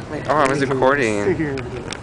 fuck me? Oh, I was recording.